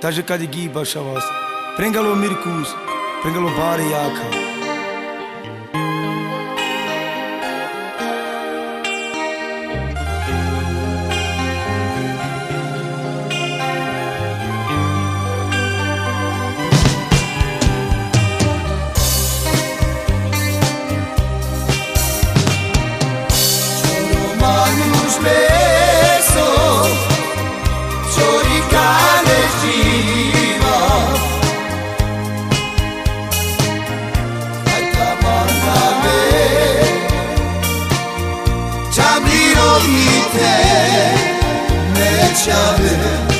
Tajikadigi Bashavas, Prengalo Mirkus, Prengalo Bari Al mite ne çare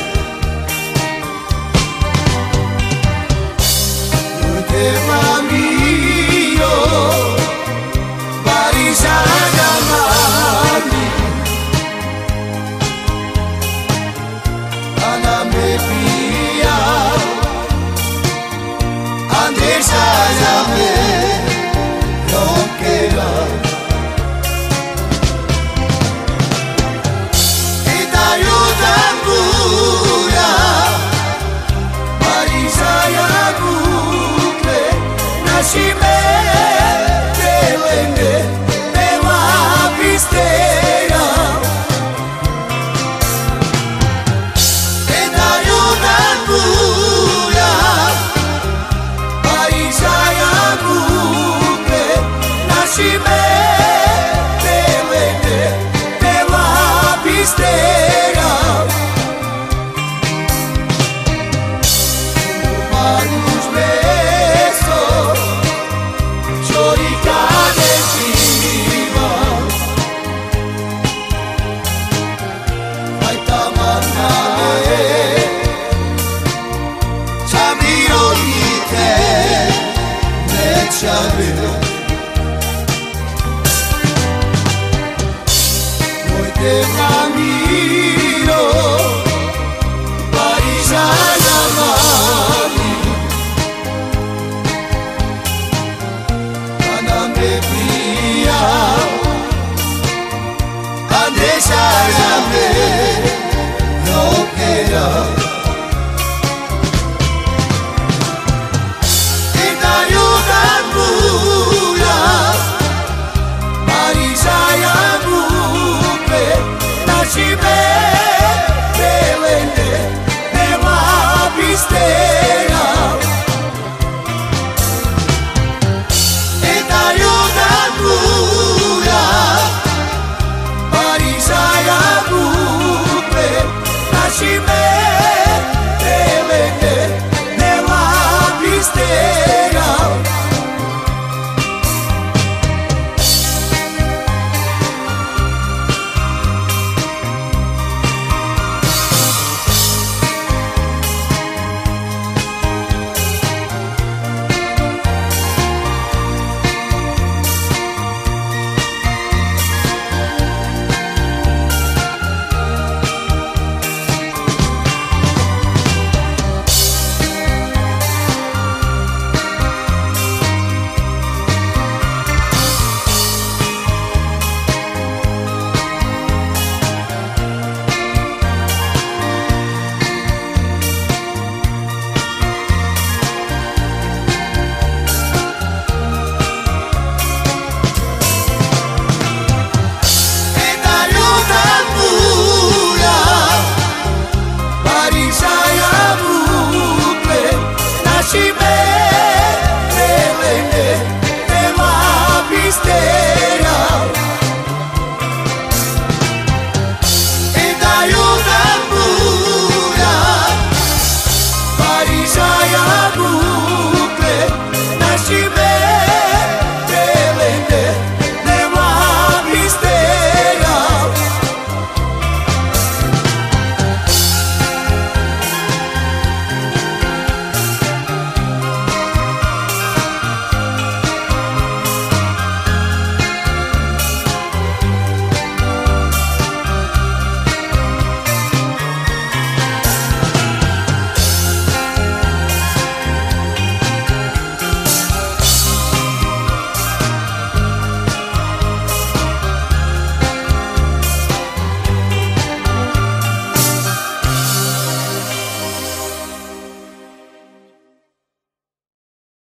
it.